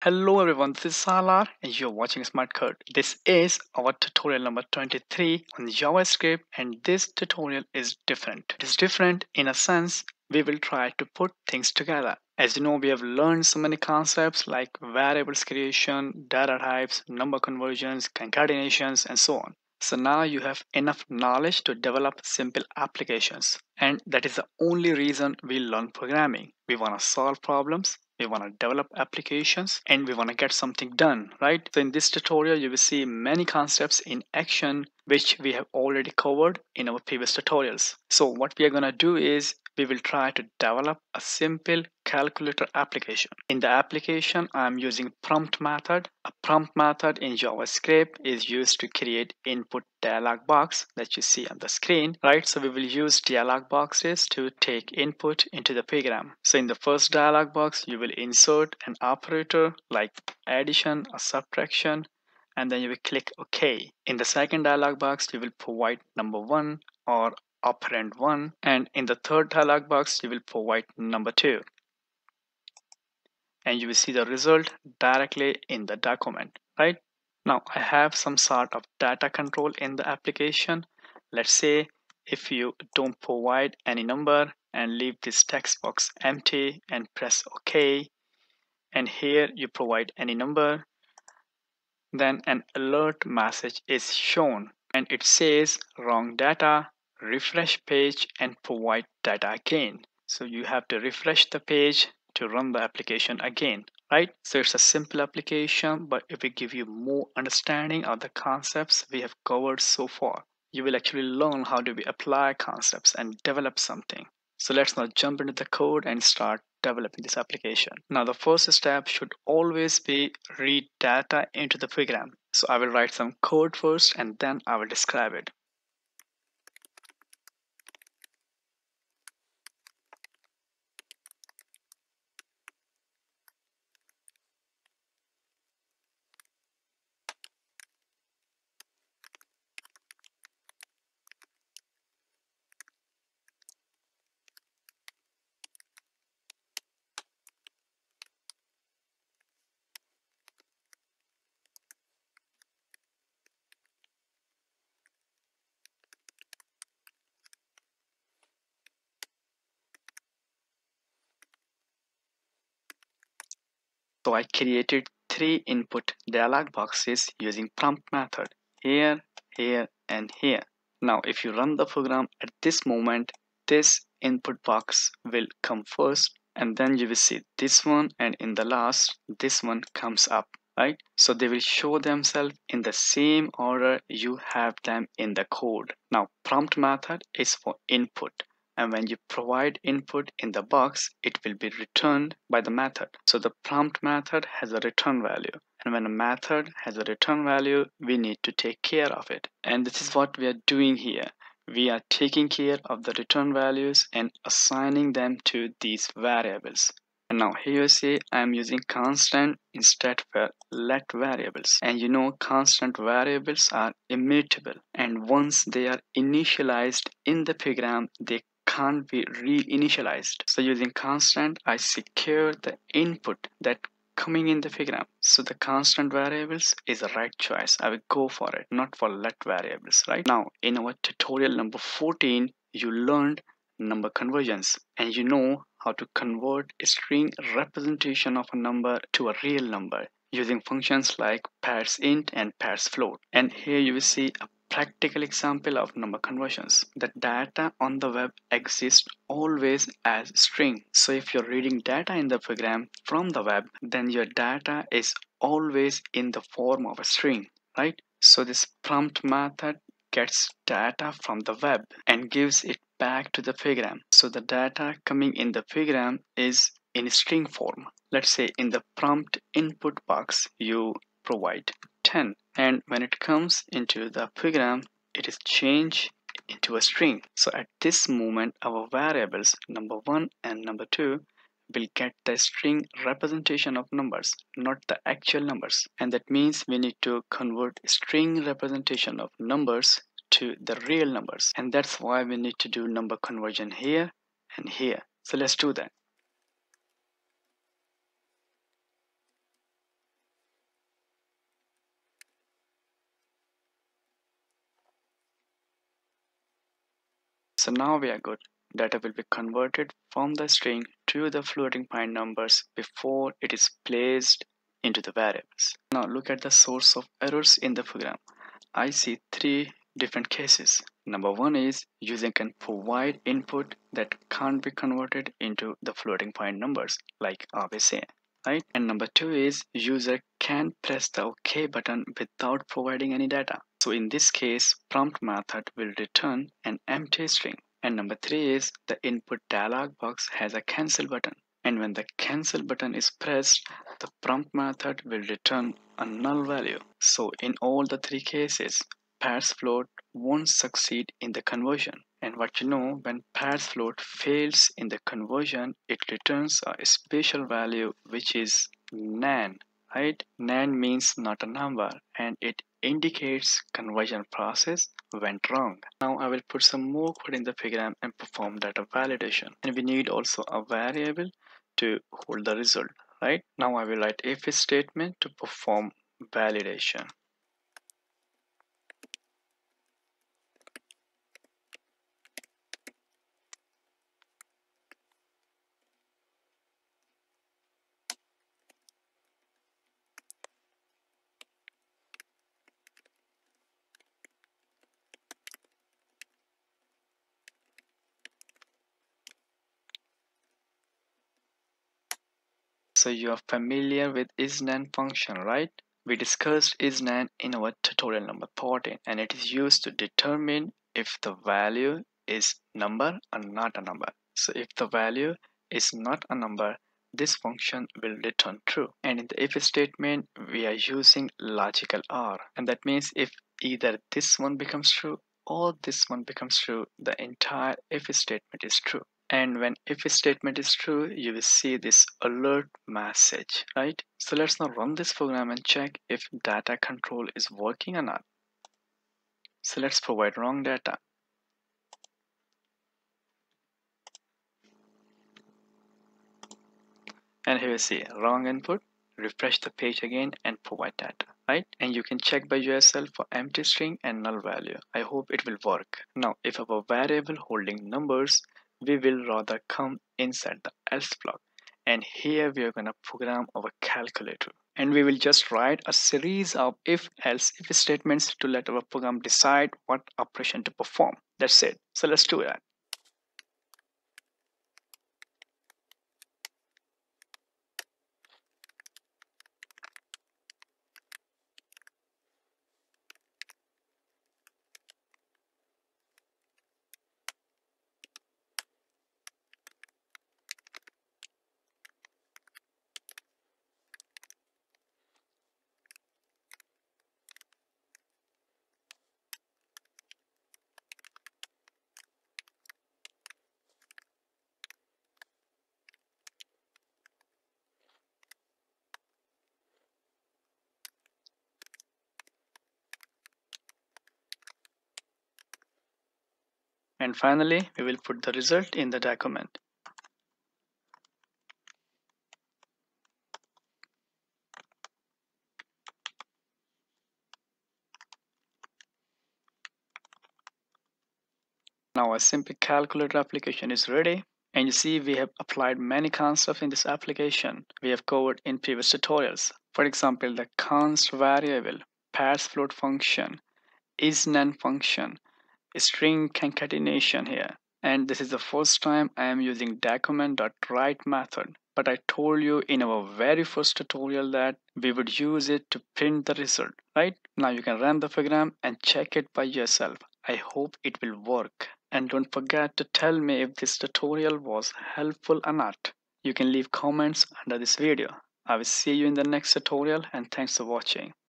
Hello everyone, this is Salar and you're watching Smart Code. This is our tutorial number 23 on JavaScript and this tutorial is different. It is different in a sense we will try to put things together. As you know, we have learned so many concepts like variables creation, data types, number conversions, concatenations, and so on. So now you have enough knowledge to develop simple applications. And that is the only reason we learn programming. We want to solve problems, we want to develop applications, and we want to get something done, right? So in this tutorial, you will see many concepts in action which we have already covered in our previous tutorials. So what we are going to do is we will try to develop a simple calculator application. In the application, I'm using prompt method. A prompt method in JavaScript is used to create input dialog box that you see on the screen, right? So we will use dialog boxes to take input into the program. So in the first dialog box, you will insert an operator like addition or subtraction, and then you will click OK. In the second dialog box, you will provide number one or operand 1 and in the third dialog box you will provide number 2 and you will see the result directly in the document right? Now I have some sort of data control in the application. Let's say if you don't provide any number and leave this text box empty and press OK and here you provide any number then an alert message is shown and it says wrong data refresh page and provide data again. So you have to refresh the page to run the application again, right? So it's a simple application, but if we give you more understanding of the concepts we have covered so far, you will actually learn how we apply concepts and develop something. So let's now jump into the code and start developing this application. Now the first step should always be read data into the program. So I will write some code first and then I will describe it. So I created three input dialog boxes using prompt method here, here, and here. Now if you run the program at this moment, this input box will come first and then you will see this one and in the last this one comes up right? So they will show themselves in the same order you have them in the code. Now prompt method is for input and when you provide input in the box it will be returned by the method. So the prompt method has a return value. And when a method has a return value we need to take care of it. And this is what we are doing here. We are taking care of the return values and assigning them to these variables. And now here you see I'm using constant instead of let variables. And you know constant variables are immutable. And once they are initialized in the program they can't be reinitialized. So using constant, I secure the input that coming in the program. So the constant variables is the right choice. I will go for it, not for let variables, right? Now, in our tutorial number 14, you learned number conversions and you know how to convert a string representation of a number to a real number using functions like parseInt and parseFloat. And here you will see a practical example of number conversions. The data on the web exists always as string. So if you're reading data in the program from the web, then your data is always in the form of a string, right? So this prompt method gets data from the web and gives it back to the program. So the data coming in the program is in string form. Let's say in the prompt input box, you provide 10 and when it comes into the program it is changed into a string. So at this moment our variables number one and number two will get the string representation of numbers not the actual numbers. And that means we need to convert string representation of numbers to the real numbers. And that's why we need to do number conversion here and here. So let's do that So now we are good. Data will be converted from the string to the floating point numbers before it is placed into the variables. Now look at the source of errors in the program. I see three different cases. Number one is user can provide input that can't be converted into the floating point numbers like ABC. Right? And number two is user can press the OK button without providing any data. So in this case, prompt method will return an empty string. And number three is the input dialog box has a cancel button. And when the cancel button is pressed, the prompt method will return a null value. So in all the three cases, parseFloat won't succeed in the conversion. And what you know, when parseFloat fails in the conversion, it returns a special value which is nan, right? Nan means not a number and it indicates conversion process went wrong. Now I will put some more code in the program and perform data validation. And we need also a variable to hold the result, right? Now I will write if statement to perform validation. So you are familiar with isNan function, right? We discussed isNan in our tutorial number 14 and it is used to determine if the value is number or not a number. So if the value is not a number, this function will return true. And in the if statement, we are using logical OR. And that means if either this one becomes true or this one becomes true, the entire if statement is true and when if a statement is true you will see this alert message right? So let's now run this program and check if data control is working or not. So let's provide wrong data. And here you see wrong input refresh the page again and provide data right? And you can check by yourself for empty string and null value. I hope it will work. Now if our variable holding numbers we will rather come inside the else block and here we are going to program our calculator. And we will just write a series of if else if statements to let our program decide what operation to perform. That's it. So let's do that and finally we will put the result in the document. Now a simple calculator application is ready. And you see we have applied many concepts in this application. We have covered in previous tutorials. For example, the const variable, parseFloat function, isNan function, string concatenation here. And this is the first time I am using document.write method. But I told you in our very first tutorial that we would use it to print the result right? Now you can run the program and check it by yourself. I hope it will work. And don't forget to tell me if this tutorial was helpful or not. You can leave comments under this video. I will see you in the next tutorial and thanks for watching